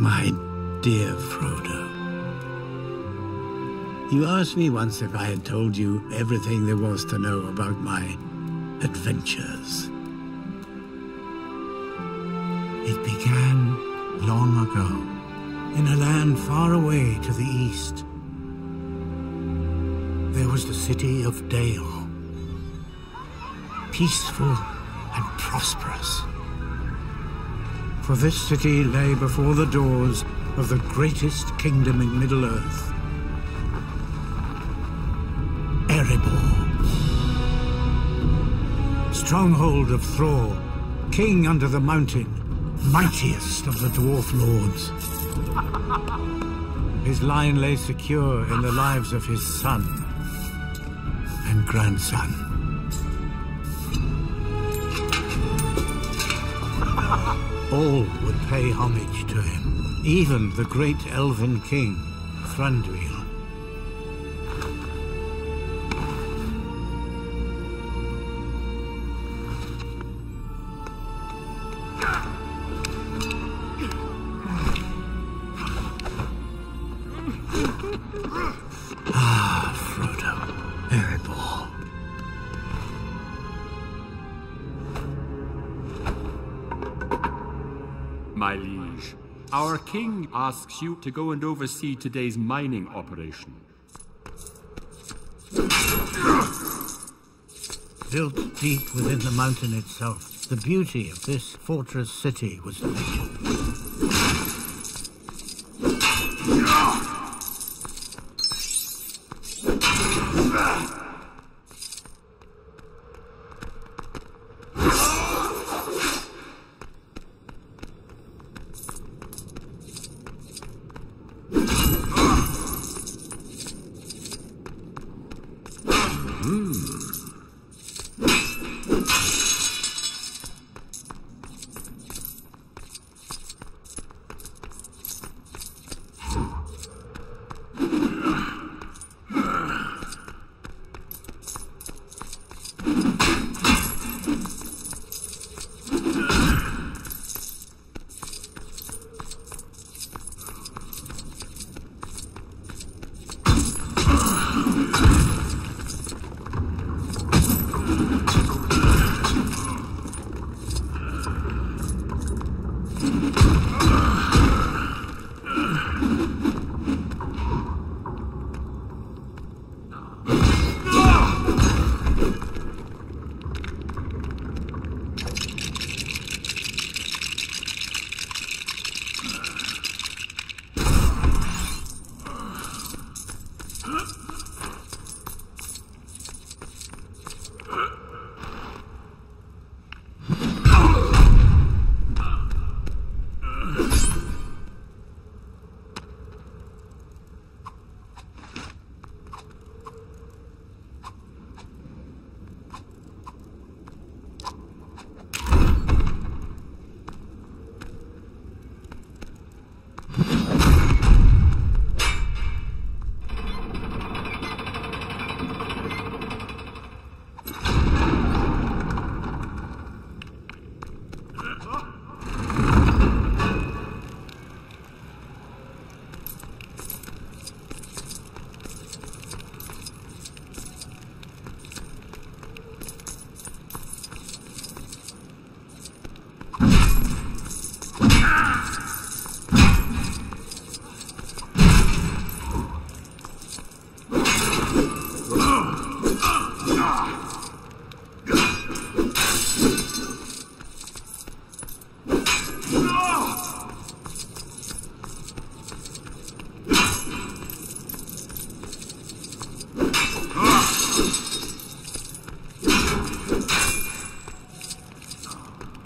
My dear Frodo. You asked me once if I had told you everything there was to know about my adventures. It began long ago, in a land far away to the east. There was the city of Dale, peaceful and prosperous. For this city lay before the doors of the greatest kingdom in Middle-earth, Erebor. Stronghold of Thror, king under the mountain, mightiest of the dwarf lords. His line lay secure in the lives of his son and grandson. All would pay homage to him, even the great elven king, Thranduil. My liege, our king asks you to go and oversee today's mining operation. Built deep within the mountain itself, the beauty of this fortress city was legend.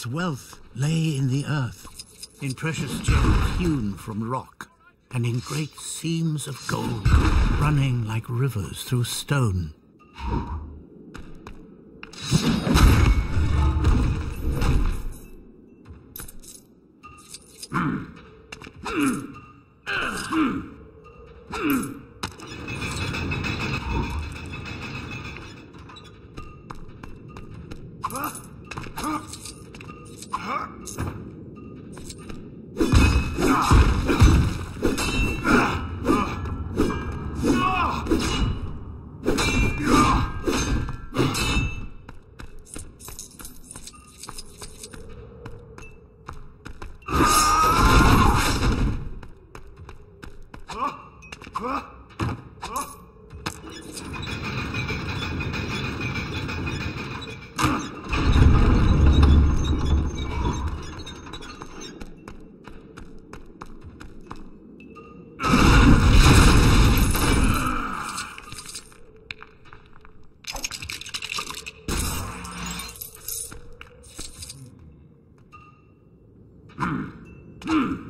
Its wealth lay in the earth, in precious gems hewn from rock, and in great seams of gold running like rivers through stone. そう。Hmm.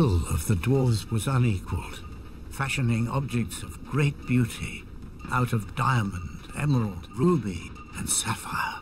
of the dwarves was unequaled, fashioning objects of great beauty out of diamond, emerald, ruby, and sapphire.